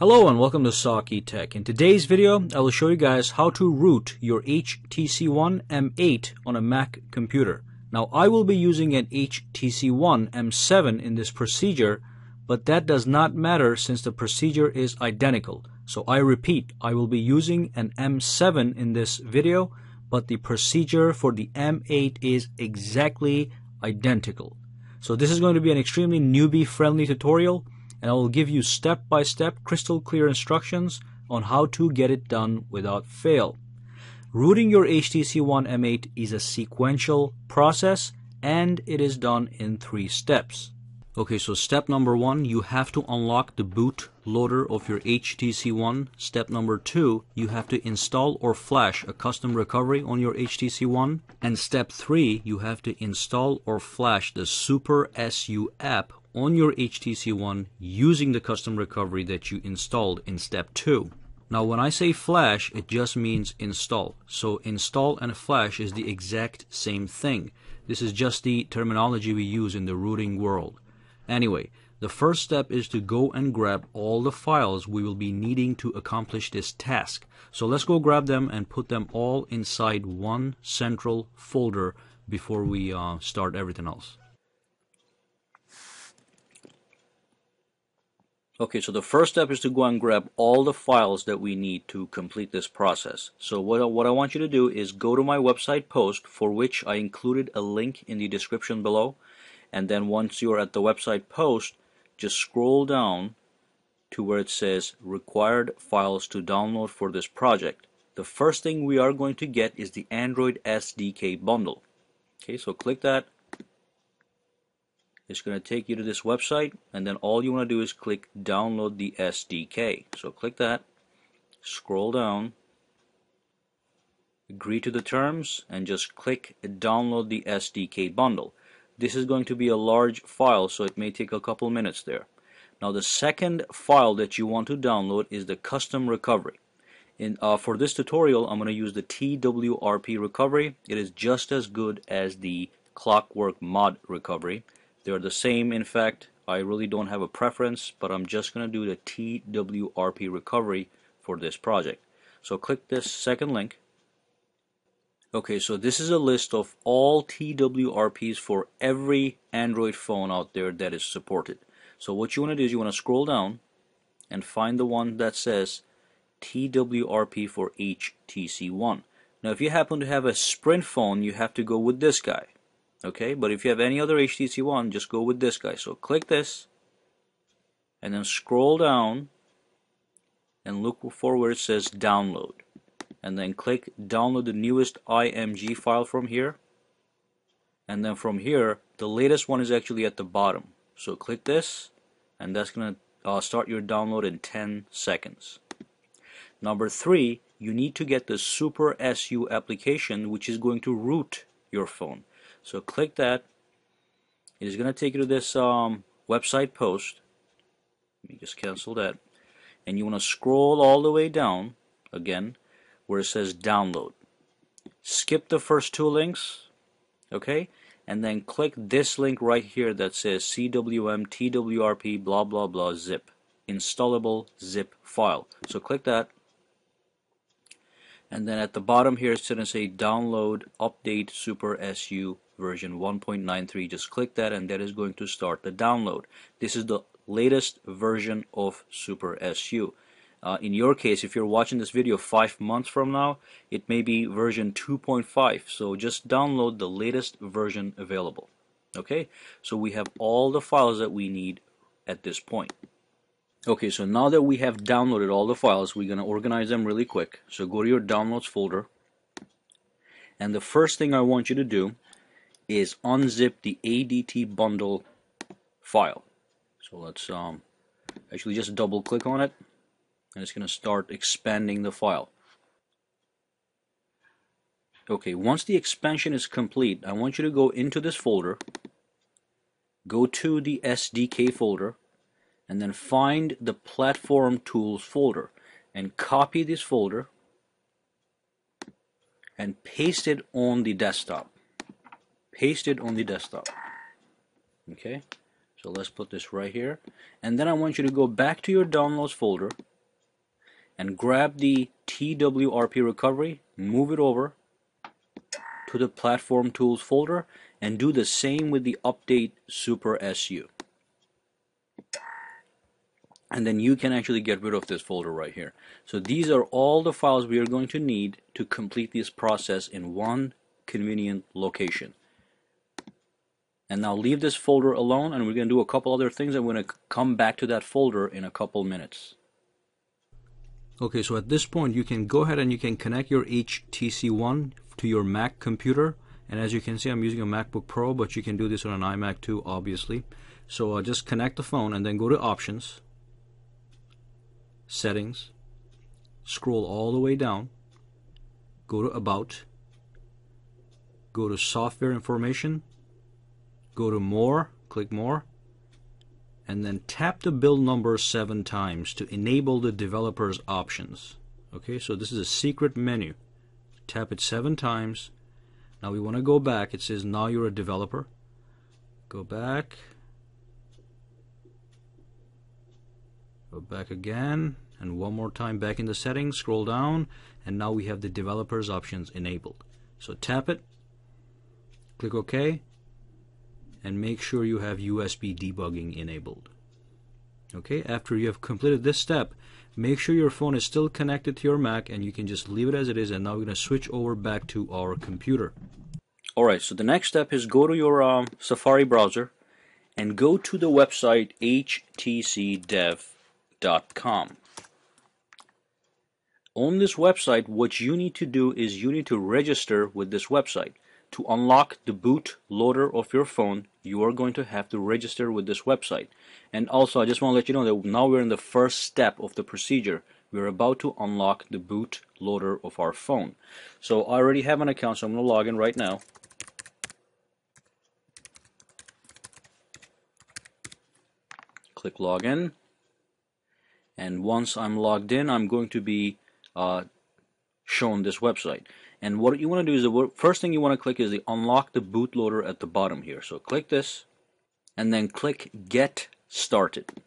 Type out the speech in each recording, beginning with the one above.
Hello and welcome to Saki Tech. In today's video, I will show you guys how to root your HTC One M8 on a Mac computer. Now, I will be using an HTC One M7 in this procedure, but that does not matter since the procedure is identical. So I repeat, I will be using an M7 in this video, but the procedure for the M8 is exactly identical. So this is going to be an extremely newbie friendly tutorial and I will give you step by step crystal clear instructions on how to get it done without fail. Rooting your HTC One M8 is a sequential process and it is done in three steps. Okay, so step number one, you have to unlock the boot loader of your HTC One. Step number two, you have to install or flash a custom recovery on your HTC One. And step three, you have to install or flash the Super SU app on your HTC One using the custom recovery that you installed in step 2. Now when I say flash, it just means install. So install and flash is the exact same thing. This is just the terminology we use in the rooting world. Anyway, the first step is to go and grab all the files we will be needing to accomplish this task. So let's go grab them and put them all inside one central folder before we uh, start everything else. Okay, so the first step is to go and grab all the files that we need to complete this process. So what, what I want you to do is go to my website post for which I included a link in the description below. And then once you're at the website post, just scroll down to where it says required files to download for this project. The first thing we are going to get is the Android SDK bundle. Okay, so click that it's going to take you to this website and then all you want to do is click download the SDK so click that scroll down agree to the terms and just click download the SDK bundle. This is going to be a large file so it may take a couple minutes there. Now the second file that you want to download is the custom recovery. In, uh, for this tutorial I'm going to use the TWRP recovery. It is just as good as the clockwork mod recovery they're the same in fact. I really don't have a preference, but I'm just going to do the TWRP recovery for this project. So click this second link. Okay, so this is a list of all TWRPs for every Android phone out there that is supported. So what you want to do is you want to scroll down and find the one that says TWRP for HTC One. Now if you happen to have a Sprint phone, you have to go with this guy okay but if you have any other HTC One just go with this guy. So click this and then scroll down and look for where it says download. And then click download the newest IMG file from here. And then from here the latest one is actually at the bottom. So click this and that's gonna uh, start your download in 10 seconds. Number three you need to get the Super SU application which is going to root your phone so click that. It is going to take you to this um, website post. Let me just cancel that. And you want to scroll all the way down again where it says download. Skip the first two links, okay? And then click this link right here that says CWM TWRP blah blah blah zip installable zip file. So click that and then at the bottom here it's going to say download update super SU version 1.93 just click that and that is going to start the download. This is the latest version of super SU uh, in your case if you're watching this video five months from now it may be version 2.5 so just download the latest version available. Okay? So we have all the files that we need at this point. Okay, so now that we have downloaded all the files, we're going to organize them really quick. So go to your downloads folder. And the first thing I want you to do is unzip the ADT bundle file. So let's um, actually just double click on it. And it's going to start expanding the file. Okay, once the expansion is complete, I want you to go into this folder, go to the SDK folder, and then find the platform tools folder and copy this folder and paste it on the desktop paste it on the desktop okay So let's put this right here. And then I want you to go back to your downloads folder and grab the TWRP recovery, move it over to the platform tools folder and do the same with the update super SU. And then you can actually get rid of this folder right here. So these are all the files we are going to need to complete this process in one convenient location. And now leave this folder alone and we're going to do a couple other things. I'm going to come back to that folder in a couple minutes. Okay, so at this point you can go ahead and you can connect your HTC One to your Mac computer. And as you can see, I'm using a MacBook Pro, but you can do this on an iMac too, obviously. So uh, just connect the phone and then go to Options, Settings, scroll all the way down, go to About, go to Software Information, go to More, click More, and then tap the build number seven times to enable the developer's options. Okay, so this is a secret menu. Tap it seven times. Now we want to go back. It says now you're a developer. Go back. Go back again. And one more time back in the settings. Scroll down. And now we have the developer's options enabled. So tap it. Click OK and make sure you have USB debugging enabled. Okay, after you have completed this step, make sure your phone is still connected to your Mac and you can just leave it as it is and now we're going to switch over back to our computer. Alright, so the next step is go to your um, Safari browser and go to the website htcdev.com. On this website, what you need to do is you need to register with this website to unlock the boot loader of your phone, you are going to have to register with this website. And also, I just want to let you know that now we're in the first step of the procedure. We're about to unlock the boot loader of our phone. So I already have an account, so I'm going to log in right now. Click login. And once I'm logged in, I'm going to be uh, shown this website. And what you want to do is the first thing you want to click is the unlock the bootloader at the bottom here. So click this and then click get started.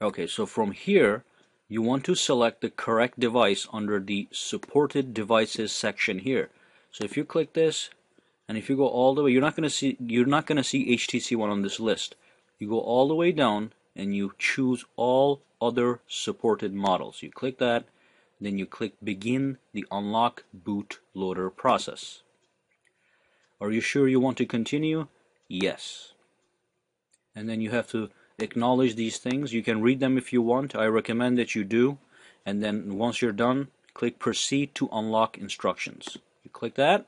Okay, so from here you want to select the correct device under the supported devices section here. So if you click this and if you go all the way, you're not going to see you're not going to see HTC One on this list. You go all the way down and you choose all other supported models. You click that, then you click begin the unlock bootloader process. Are you sure you want to continue? Yes. And then you have to acknowledge these things. You can read them if you want. I recommend that you do. And then once you're done, click proceed to unlock instructions. You click that,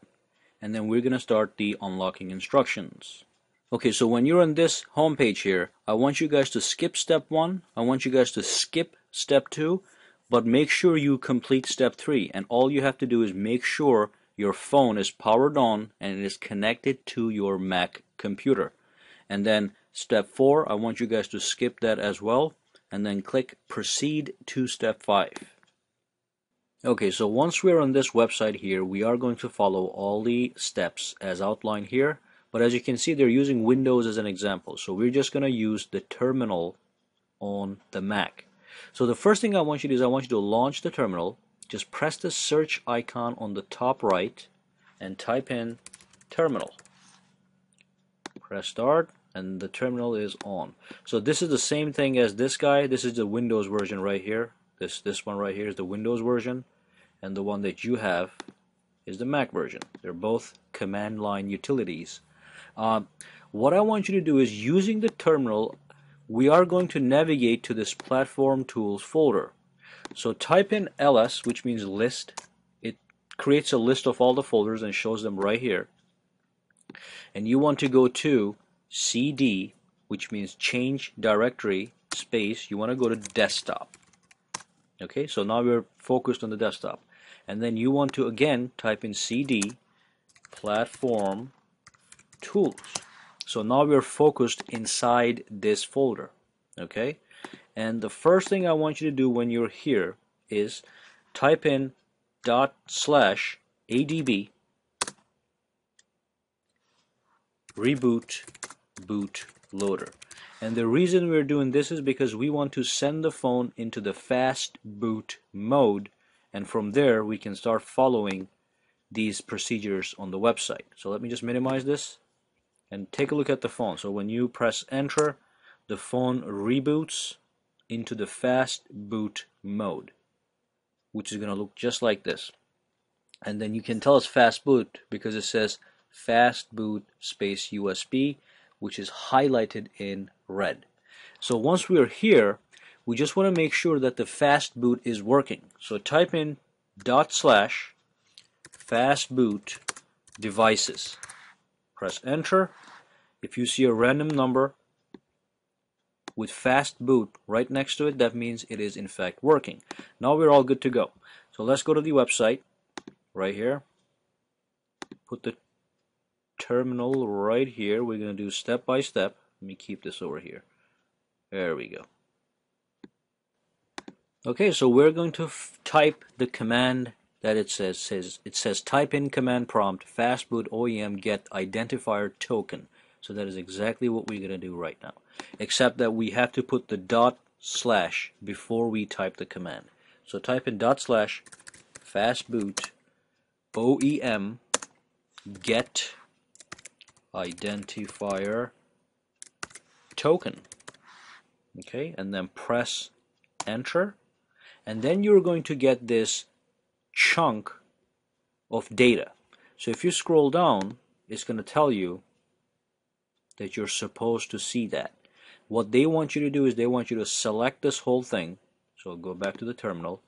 and then we're going to start the unlocking instructions. Okay, so when you're on this home page here, I want you guys to skip step one. I want you guys to skip step two, but make sure you complete step three. And all you have to do is make sure your phone is powered on and it is connected to your Mac computer. And then step four, I want you guys to skip that as well. And then click proceed to step five. Okay, so once we're on this website here, we are going to follow all the steps as outlined here. But as you can see, they're using Windows as an example. So we're just going to use the terminal on the Mac. So the first thing I want you to do is I want you to launch the terminal. Just press the search icon on the top right and type in terminal. Press start and the terminal is on. So this is the same thing as this guy. This is the Windows version right here. This this one right here is the Windows version and the one that you have is the Mac version. They're both command line utilities. Uh, what I want you to do is using the terminal, we are going to navigate to this platform tools folder. So type in ls, which means list. It creates a list of all the folders and shows them right here. And you want to go to cd, which means change directory space. You want to go to desktop. Okay, so now we're focused on the desktop. And then you want to again type in cd platform tools. So now we're focused inside this folder. Okay? And the first thing I want you to do when you're here is type in dot slash adb reboot bootloader. And the reason we're doing this is because we want to send the phone into the fast boot mode and from there we can start following these procedures on the website. So let me just minimize this and take a look at the phone. So when you press enter, the phone reboots into the fast boot mode, which is going to look just like this. And then you can tell it's fast boot because it says fast boot space USB, which is highlighted in red. So once we're here, we just want to make sure that the fast boot is working. So type in dot slash fast boot devices. Press enter. If you see a random number with fast boot right next to it, that means it is in fact working. Now we're all good to go. So let's go to the website right here. Put the terminal right here. We're going to do step by step. Let me keep this over here. There we go. Okay, so we're going to type the command that it says says it says type in command prompt fastboot OEM get identifier token. So that is exactly what we're going to do right now. Except that we have to put the dot slash before we type the command. So type in dot slash fastboot OEM get identifier token. Okay, and then press enter. And then you're going to get this chunk of data. So if you scroll down, it's going to tell you that you're supposed to see that. What they want you to do is they want you to select this whole thing. So go back to the terminal.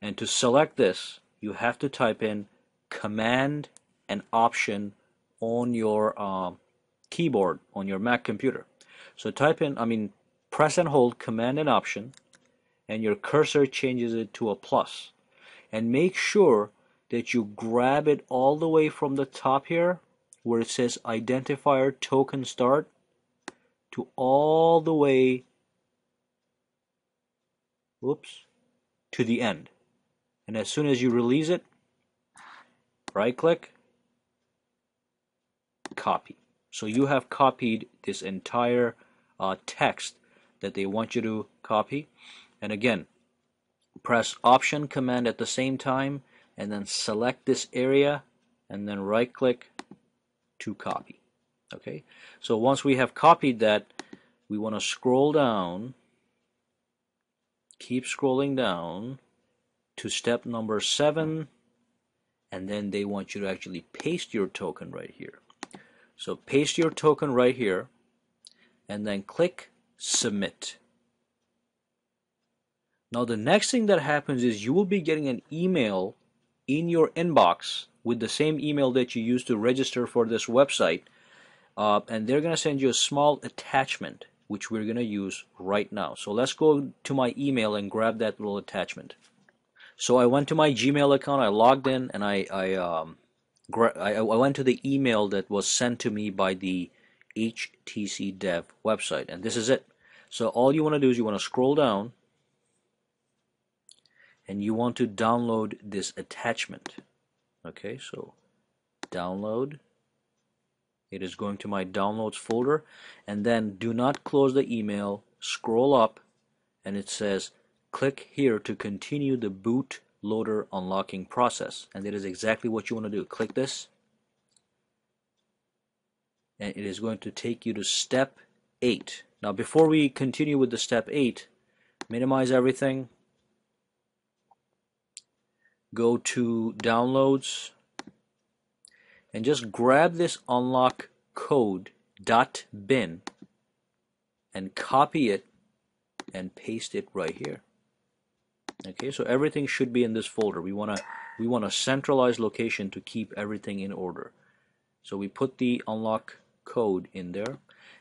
And to select this, you have to type in Command and Option on your uh, keyboard on your Mac computer. So type in, I mean, press and hold Command and Option, and your cursor changes it to a plus. And make sure that you grab it all the way from the top here where it says identifier token start to all the way whoops to the end. And as soon as you release it right click copy. So you have copied this entire uh, text that they want you to copy. And again press option command at the same time and then select this area and then right click to copy. Okay, so once we have copied that, we want to scroll down, keep scrolling down to step number seven, and then they want you to actually paste your token right here. So paste your token right here, and then click submit. Now the next thing that happens is you will be getting an email in your inbox with the same email that you used to register for this website uh, and they're going to send you a small attachment which we're going to use right now. So let's go to my email and grab that little attachment. So I went to my Gmail account I logged in and I I, um, I, I went to the email that was sent to me by the HTC Dev website and this is it. So all you want to do is you want to scroll down and you want to download this attachment. Okay so download. It is going to my downloads folder and then do not close the email scroll up and it says click here to continue the boot loader unlocking process. And that is exactly what you want to do. Click this. And it is going to take you to step 8 now before we continue with the step 8 minimize everything go to downloads and just grab this unlock code dot bin and copy it and paste it right here. Okay so everything should be in this folder. We want to we want a centralized location to keep everything in order. So we put the unlock code in there.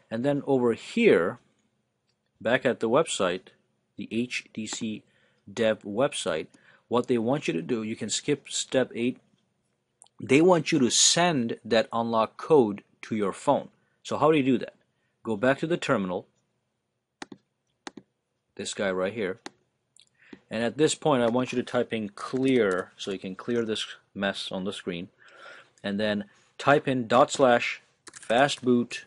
And then over here back at the website the HTC dev website what they want you to do, you can skip step 8. They want you to send that unlock code to your phone. So how do you do that? Go back to the terminal, this guy right here, and at this point I want you to type in clear so you can clear this mess on the screen and then type in dot slash fast boot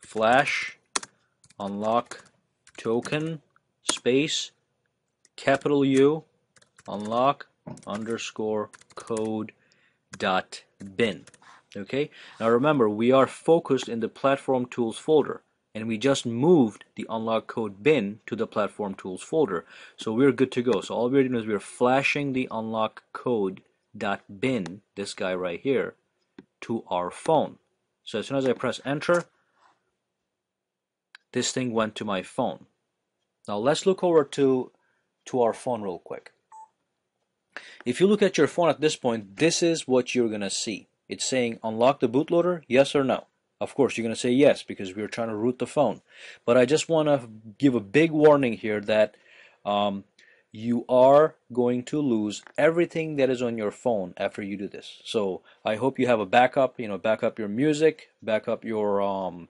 flash unlock token space capital U unlock underscore code dot bin. Okay? Now remember we are focused in the platform tools folder and we just moved the unlock code bin to the platform tools folder. So we're good to go. So all we're doing is we're flashing the unlock code dot bin this guy right here to our phone. So as soon as I press enter this thing went to my phone. Now let's look over to to our phone real quick if you look at your phone at this point this is what you're gonna see it's saying unlock the bootloader yes or no of course, you're going to say yes because we're trying to root the phone. But I just want to give a big warning here that um, you are going to lose everything that is on your phone after you do this. So I hope you have a backup, you know, back up your music, back up your um,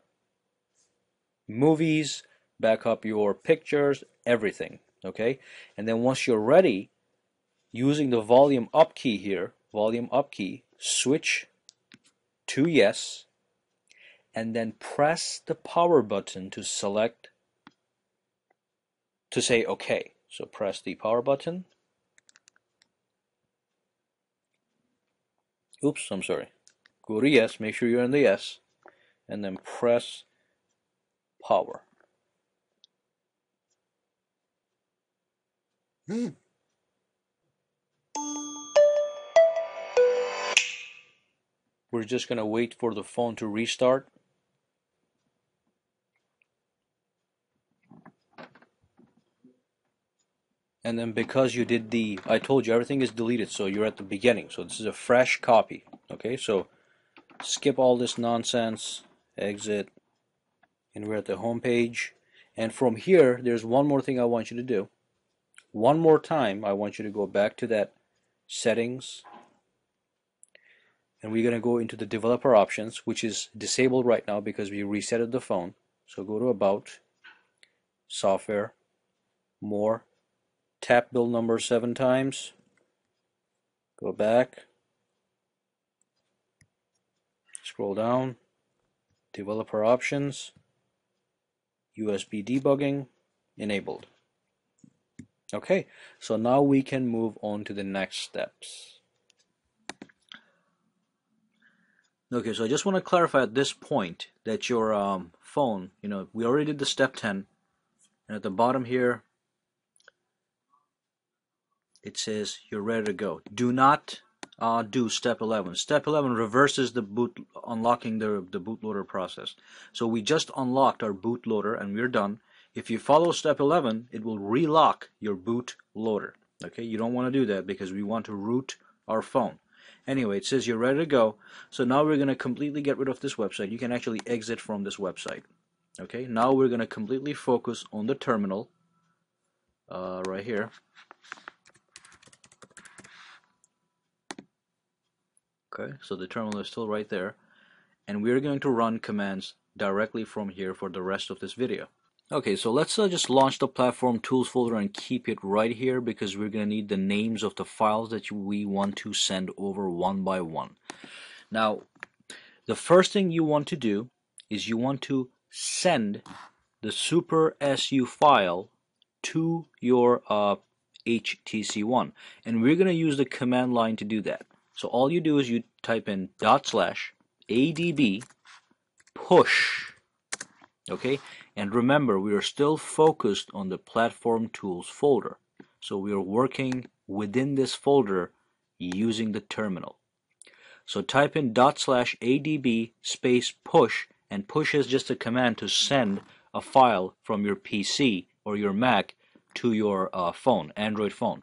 movies, back up your pictures, everything. Okay? And then once you're ready, using the volume up key here, volume up key, switch to yes and then press the power button to select to say OK. So press the power button. Oops, I'm sorry. Go to yes, make sure you're in the yes, and then press power. Hmm. We're just going to wait for the phone to restart. and then because you did the I told you everything is deleted so you're at the beginning. So this is a fresh copy okay? So skip all this nonsense exit and we're at the home page. And from here there's one more thing I want you to do. One more time I want you to go back to that settings. And we're going to go into the developer options which is disabled right now because we resetted the phone. So go to about software more tap build number seven times, go back, scroll down, developer options, USB debugging, enabled. Okay, so now we can move on to the next steps. Okay, so I just want to clarify at this point that your um, phone, you know, we already did the step 10, and at the bottom here, it says you're ready to go. Do not uh, do step 11. Step 11 reverses the boot unlocking the, the bootloader process. So we just unlocked our bootloader and we're done. If you follow step 11, it will relock your boot loader. Okay, you don't want to do that because we want to root our phone. Anyway, it says you're ready to go. So now we're going to completely get rid of this website. You can actually exit from this website. Okay, now we're going to completely focus on the terminal uh, right here. okay so the terminal is still right there and we're going to run commands directly from here for the rest of this video okay so let's uh, just launch the platform tools folder and keep it right here because we're going to need the names of the files that we want to send over one by one now the first thing you want to do is you want to send the super SU file to your uh, HTC One and we're going to use the command line to do that so all you do is you type in dot slash adb push. Okay, and remember we are still focused on the platform tools folder. So we are working within this folder using the terminal. So type in dot slash adb space push and push is just a command to send a file from your PC or your Mac to your uh, phone, Android phone.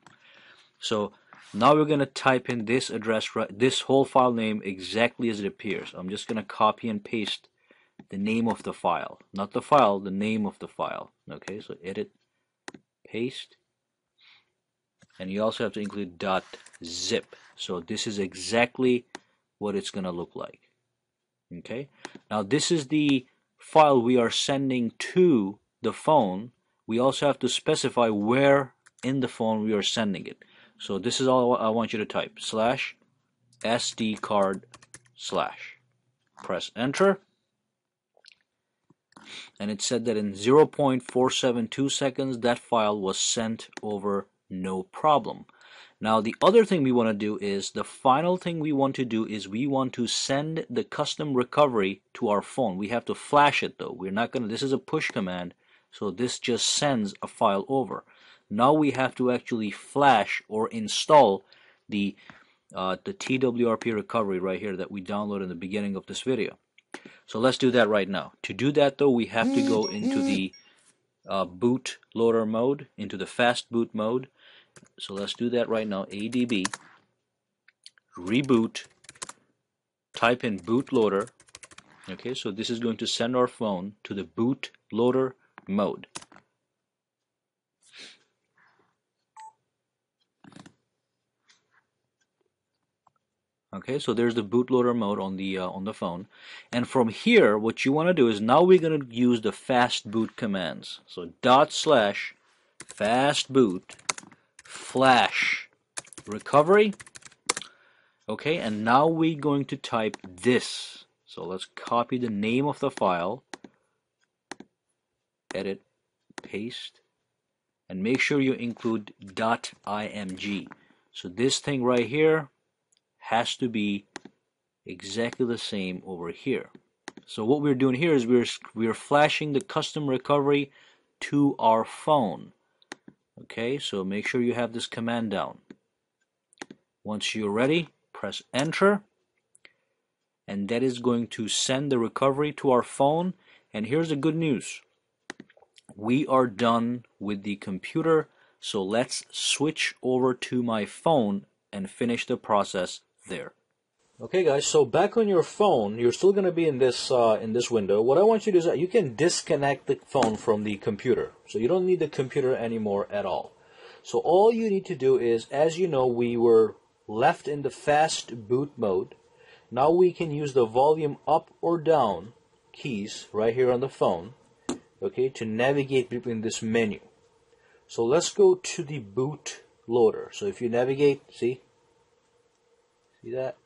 So now we're going to type in this address, this whole file name exactly as it appears. I'm just going to copy and paste the name of the file. Not the file, the name of the file. Okay, so edit, paste. And you also have to include dot .zip. So this is exactly what it's going to look like. Okay, now this is the file we are sending to the phone. We also have to specify where in the phone we are sending it. So this is all I want you to type slash SD card slash. press enter and it said that in 0.472 seconds that file was sent over no problem. Now the other thing we want to do is the final thing we want to do is we want to send the custom recovery to our phone. We have to flash it though. We're not going to this is a push command so this just sends a file over. Now we have to actually flash or install the uh, the TWRP recovery right here that we downloaded in the beginning of this video. So let's do that right now. To do that though, we have to go into the uh, boot loader mode, into the fast boot mode. So let's do that right now. ADB, reboot, type in bootloader. Okay, so this is going to send our phone to the boot loader mode. Okay so there's the bootloader mode on the uh, on the phone. And from here what you want to do is now we're going to use the fast boot commands. So dot slash fast boot flash recovery. Okay and now we're going to type this. So let's copy the name of the file edit paste and make sure you include dot .img so this thing right here has to be exactly the same over here. So what we're doing here is we're we're flashing the custom recovery to our phone. Okay, so make sure you have this command down. Once you're ready, press enter and that is going to send the recovery to our phone and here's the good news. We are done with the computer so let's switch over to my phone and finish the process there. Okay guys, so back on your phone, you're still going to be in this uh, in this window. What I want you to do is you can disconnect the phone from the computer. So you don't need the computer anymore at all. So all you need to do is, as you know, we were left in the fast boot mode. Now we can use the volume up or down keys right here on the phone, okay, to navigate between this menu. So let's go to the boot loader. So if you navigate, see, See that?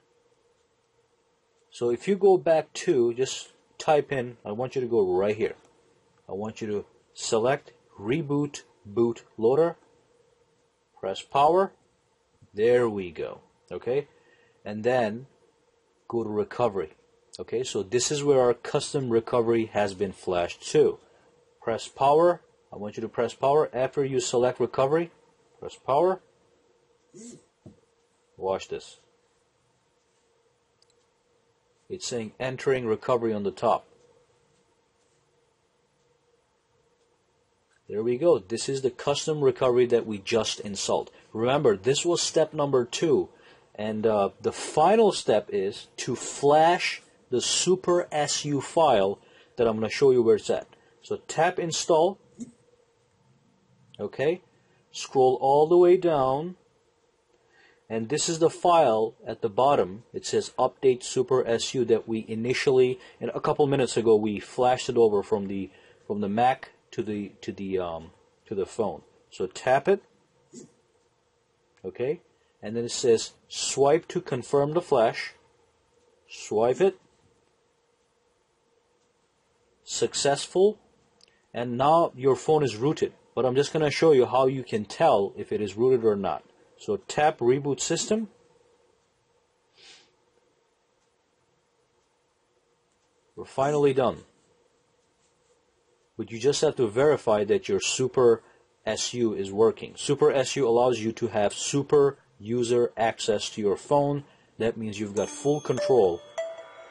So if you go back to, just type in, I want you to go right here. I want you to select reboot boot loader, press power, there we go, okay? And then go to recovery, okay? So this is where our custom recovery has been flashed to. Press power, I want you to press power after you select recovery, press power, watch this. It's saying entering recovery on the top. There we go. This is the custom recovery that we just installed. Remember, this was step number two. And uh, the final step is to flash the super SU file that I'm going to show you where it's at. So tap install. Okay. Scroll all the way down and this is the file at the bottom. It says update super SU that we initially, and a couple minutes ago, we flashed it over from the from the Mac to the to the um, to the phone. So tap it, okay, and then it says swipe to confirm the flash. Swipe it. Successful, and now your phone is rooted. But I'm just going to show you how you can tell if it is rooted or not. So tap reboot system. We're finally done. But you just have to verify that your Super SU is working. Super SU allows you to have super user access to your phone. That means you've got full control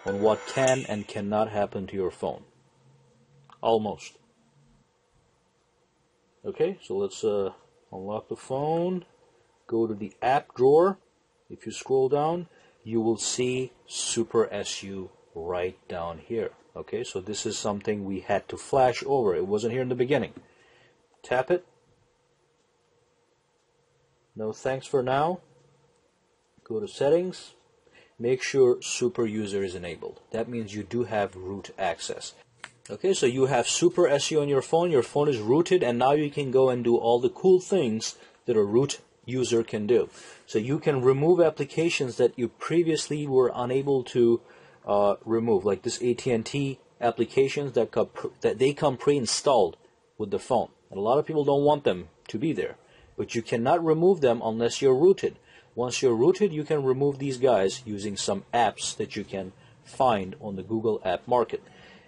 on what can and cannot happen to your phone. Almost. Okay, so let's uh, unlock the phone go to the app drawer. If you scroll down, you will see Super SU right down here. Okay, so this is something we had to flash over. It wasn't here in the beginning. Tap it. No thanks for now. Go to settings. Make sure super user is enabled. That means you do have root access. Okay, so you have Super SU on your phone. Your phone is rooted, and now you can go and do all the cool things that a root user can do. So you can remove applications that you previously were unable to uh, remove, like this AT&T applications that come, that they come pre-installed with the phone. And a lot of people don't want them to be there, but you cannot remove them unless you're rooted. Once you're rooted, you can remove these guys using some apps that you can find on the Google App Market.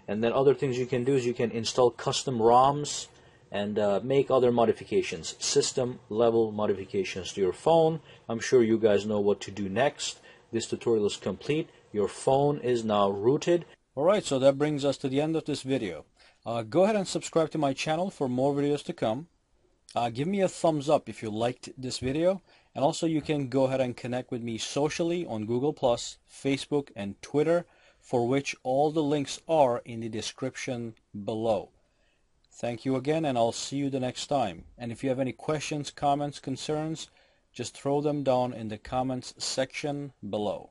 And then other things you can do is you can install custom ROMs and uh, make other modifications, system level modifications to your phone. I'm sure you guys know what to do next. This tutorial is complete. Your phone is now rooted. Alright, so that brings us to the end of this video. Uh, go ahead and subscribe to my channel for more videos to come. Uh, give me a thumbs up if you liked this video. And also you can go ahead and connect with me socially on Google+, Facebook, and Twitter, for which all the links are in the description below. Thank you again, and I'll see you the next time. And if you have any questions, comments, concerns, just throw them down in the comments section below.